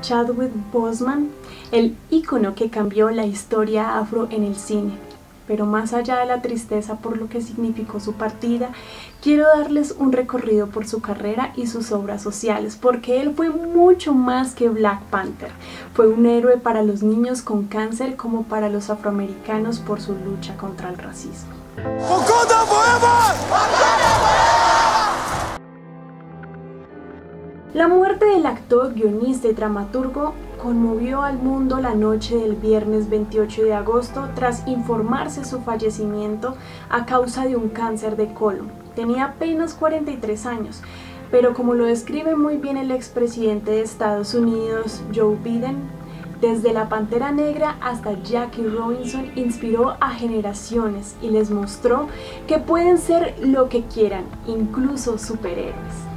Chadwick Boseman, el ícono que cambió la historia afro en el cine. Pero más allá de la tristeza por lo que significó su partida, quiero darles un recorrido por su carrera y sus obras sociales, porque él fue mucho más que Black Panther. Fue un héroe para los niños con cáncer como para los afroamericanos por su lucha contra el racismo. La muerte del actor, guionista y dramaturgo conmovió al mundo la noche del viernes 28 de agosto tras informarse su fallecimiento a causa de un cáncer de colon. Tenía apenas 43 años, pero como lo describe muy bien el expresidente de Estados Unidos, Joe Biden, desde la Pantera Negra hasta Jackie Robinson inspiró a generaciones y les mostró que pueden ser lo que quieran, incluso superhéroes.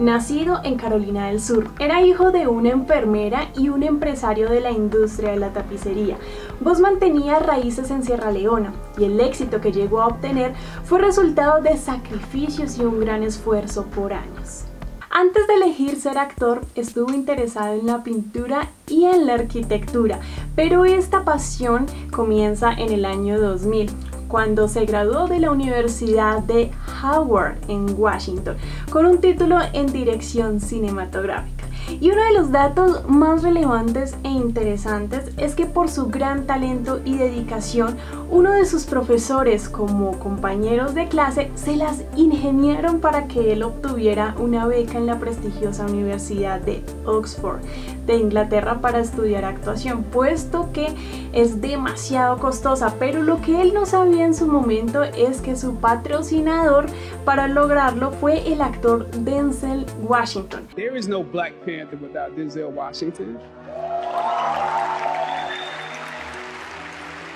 Nacido en Carolina del Sur, era hijo de una enfermera y un empresario de la industria de la tapicería. Bosman tenía raíces en Sierra Leona y el éxito que llegó a obtener fue resultado de sacrificios y un gran esfuerzo por años. Antes de elegir ser actor, estuvo interesado en la pintura y en la arquitectura, pero esta pasión comienza en el año 2000, cuando se graduó de la Universidad de Howard en Washington con un título en dirección cinematográfica. Y uno de los datos más relevantes e interesantes es que por su gran talento y dedicación, uno de sus profesores como compañeros de clase se las ingeniaron para que él obtuviera una beca en la prestigiosa Universidad de Oxford de Inglaterra para estudiar actuación, puesto que es demasiado costosa, pero lo que él no sabía en su momento es que su patrocinador para lograrlo fue el actor Denzel Washington. There is no Black Panther without Denzel Washington.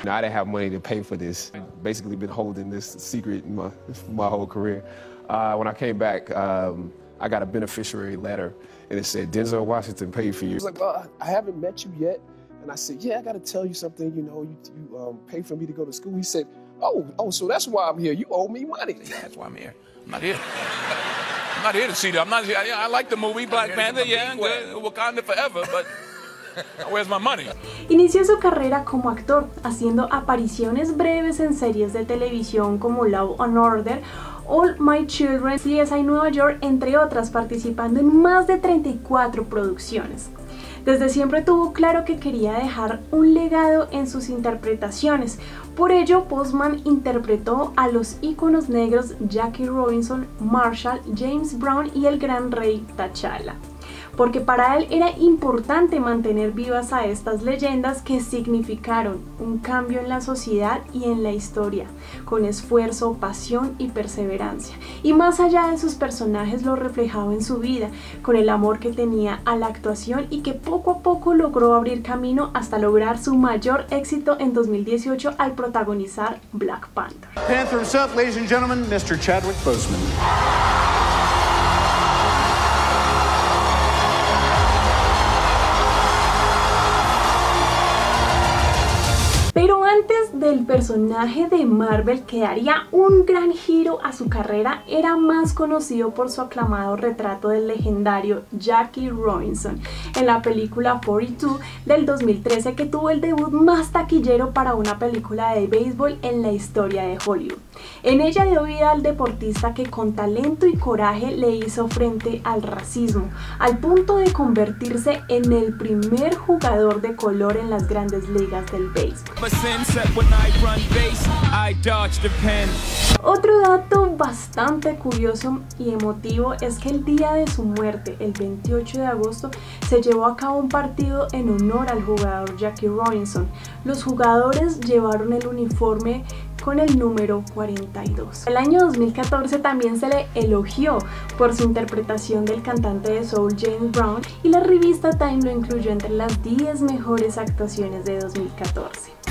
I didn't have money to pay for this. I've basically been holding this secret my, my whole career. Uh, when I came back, um, I got a beneficiary letter, and it said Denzel Washington paid for you. He was like, uh, I haven't met you yet. And I said, Yeah, I got to tell you something. You know, you, you um, pay for me to go to school. He said, Oh, oh, so that's why I'm here. You owe me money. That's why I'm here. I'm not here. I'm not here to see that. I'm not here. I, I like the movie Black Panther, yeah, good. Wakanda forever, but where's my money? Inició su carrera como actor, haciendo apariciones breves en series de televisión como Law and Order All My Children, CSI Nueva York, entre otras, participando en más de 34 producciones. Desde siempre tuvo claro que quería dejar un legado en sus interpretaciones. Por ello, Postman interpretó a los íconos negros Jackie Robinson, Marshall, James Brown y el gran rey T'Challa porque para él era importante mantener vivas a estas leyendas que significaron un cambio en la sociedad y en la historia, con esfuerzo, pasión y perseverancia. Y más allá de sus personajes lo reflejaba en su vida, con el amor que tenía a la actuación y que poco a poco logró abrir camino hasta lograr su mayor éxito en 2018 al protagonizar Black Panther. Panther himself, ladies and gentlemen, Mr. Chadwick Boseman. Del personaje de Marvel que daría un gran giro a su carrera, era más conocido por su aclamado retrato del legendario Jackie Robinson en la película 42 del 2013 que tuvo el debut más taquillero para una película de béisbol en la historia de Hollywood. En ella dio vida al deportista que con talento y coraje le hizo frente al racismo, al punto de convertirse en el primer jugador de color en las grandes ligas del béisbol. Otro dato bastante curioso y emotivo es que el día de su muerte, el 28 de agosto, se llevó a cabo un partido en honor al jugador Jackie Robinson. Los jugadores llevaron el uniforme con el número 42. El año 2014 también se le elogió por su interpretación del cantante de soul James Brown y la revista Time lo incluyó entre las 10 mejores actuaciones de 2014.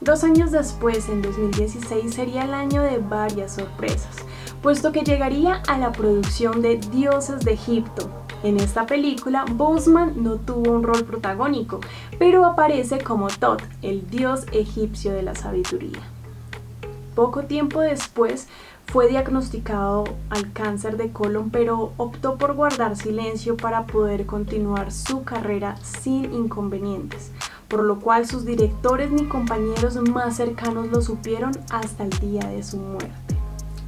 Dos años después, en 2016, sería el año de varias sorpresas, puesto que llegaría a la producción de Dioses de Egipto. En esta película, Bosman no tuvo un rol protagónico, pero aparece como Tot, el dios egipcio de la sabiduría. Poco tiempo después, fue diagnosticado al cáncer de colon, pero optó por guardar silencio para poder continuar su carrera sin inconvenientes, por lo cual sus directores ni compañeros más cercanos lo supieron hasta el día de su muerte.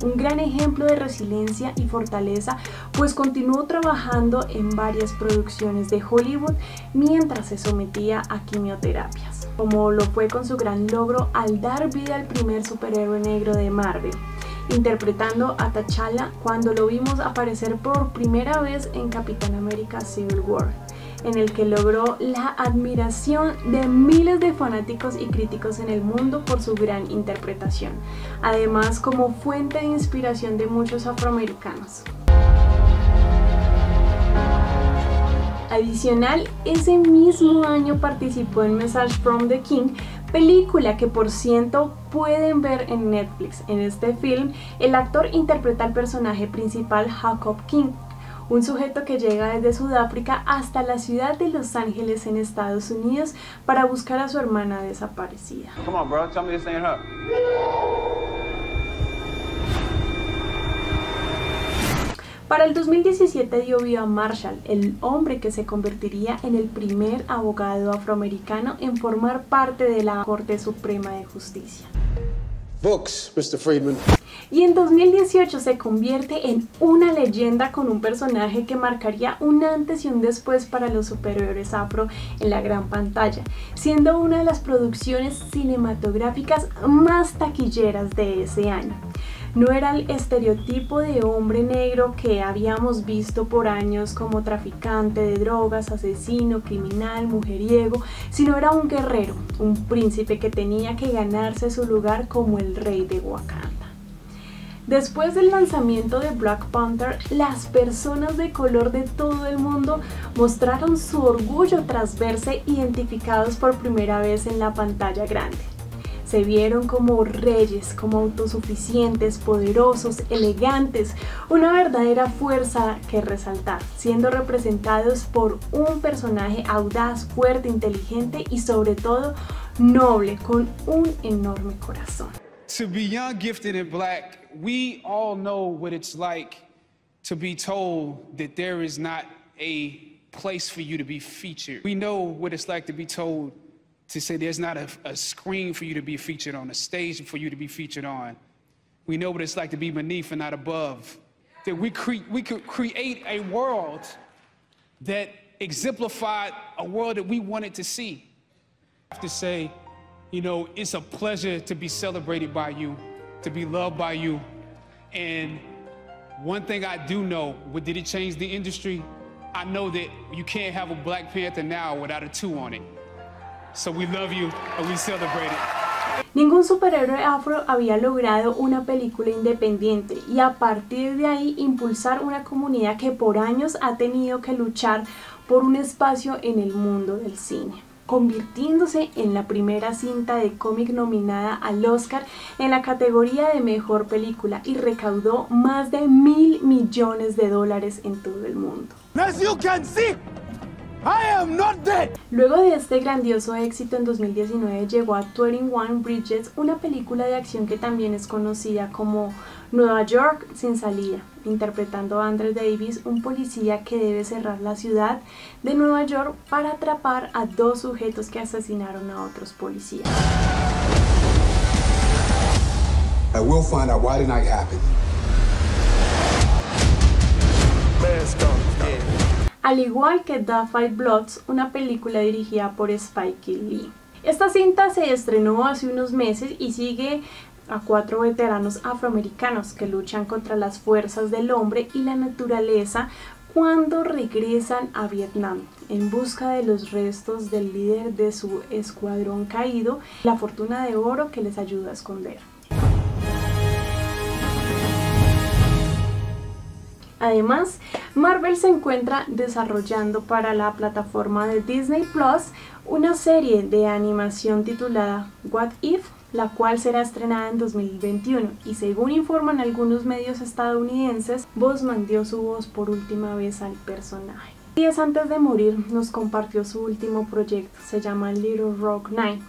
Un gran ejemplo de resiliencia y fortaleza, pues continuó trabajando en varias producciones de Hollywood mientras se sometía a quimioterapias, como lo fue con su gran logro al dar vida al primer superhéroe negro de Marvel interpretando a T'Challa cuando lo vimos aparecer por primera vez en Capitán América Civil War, en el que logró la admiración de miles de fanáticos y críticos en el mundo por su gran interpretación, además como fuente de inspiración de muchos afroamericanos. Adicional, ese mismo año participó en Message from the King, película que por ciento pueden ver en Netflix. En este film, el actor interpreta al personaje principal Jacob King, un sujeto que llega desde Sudáfrica hasta la ciudad de Los Ángeles en Estados Unidos para buscar a su hermana desaparecida. Para el 2017 dio vida a Marshall, el hombre que se convertiría en el primer abogado afroamericano en formar parte de la Corte Suprema de Justicia. Books, Mr. Friedman. Y en 2018 se convierte en una leyenda con un personaje que marcaría un antes y un después para los superiores afro en la gran pantalla, siendo una de las producciones cinematográficas más taquilleras de ese año. No era el estereotipo de hombre negro que habíamos visto por años como traficante de drogas, asesino, criminal, mujeriego, sino era un guerrero, un príncipe que tenía que ganarse su lugar como el rey de Wakanda. Después del lanzamiento de Black Panther, las personas de color de todo el mundo mostraron su orgullo tras verse identificados por primera vez en la pantalla grande se vieron como reyes, como autosuficientes, poderosos, elegantes, una verdadera fuerza que resaltar, siendo representados por un personaje audaz, fuerte, inteligente y sobre todo noble, con un enorme corazón. To be young, gifted, and black, we all know what it's like to be told that there is not a place for you to be featured. We know what it's like to be told to say there's not a, a screen for you to be featured on, a stage for you to be featured on. We know what it's like to be beneath and not above. That we, cre- we could create a world that exemplified a world that we wanted to see. I have to say, you know, it's a pleasure to be celebrated by you, to be loved by you. And one thing I do know, what did it change the industry? I know that you can't have a Black Panther now without a two on it. So we love you and we celebrate it. Ningún superhéroe afro había logrado una película independiente y a partir de ahí impulsar una comunidad que por años ha tenido que luchar por un espacio en el mundo del cine convirtiéndose en la primera cinta de cómic nominada al Oscar en la categoría de mejor película y recaudó más de mil millones de dólares en todo el mundo. Luego de este grandioso éxito en 2019 llegó a 21 Bridges, una película de acción que también es conocida como Nueva York sin salida, interpretando a Andrew Davis, un policía que debe cerrar la ciudad de Nueva York para atrapar a dos sujetos que asesinaron a otros policías. I will find out why al igual que The Five Bloods, una película dirigida por Spike Lee. Esta cinta se estrenó hace unos meses y sigue a cuatro veteranos afroamericanos que luchan contra las fuerzas del hombre y la naturaleza cuando regresan a Vietnam en busca de los restos del líder de su escuadrón caído, la fortuna de oro que les ayuda a esconder. Además, Marvel se encuentra desarrollando para la plataforma de Disney Plus una serie de animación titulada What If, la cual será estrenada en 2021 y según informan algunos medios estadounidenses, Bosman dio su voz por última vez al personaje. Días antes de morir nos compartió su último proyecto, se llama Little Rock Nine,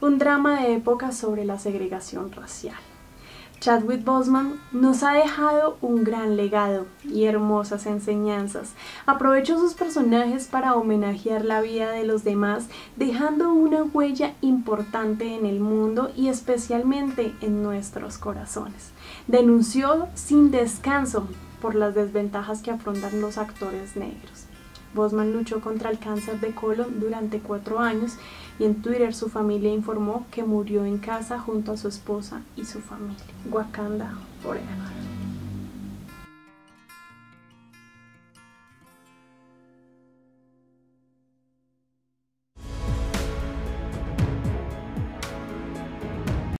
un drama de época sobre la segregación racial. Chadwick Boseman nos ha dejado un gran legado y hermosas enseñanzas. Aprovechó sus personajes para homenajear la vida de los demás, dejando una huella importante en el mundo y especialmente en nuestros corazones. Denunció sin descanso por las desventajas que afrontan los actores negros. Bosman luchó contra el cáncer de colon durante cuatro años y en Twitter su familia informó que murió en casa junto a su esposa y su familia. Wakanda Forever.